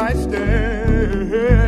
I stand.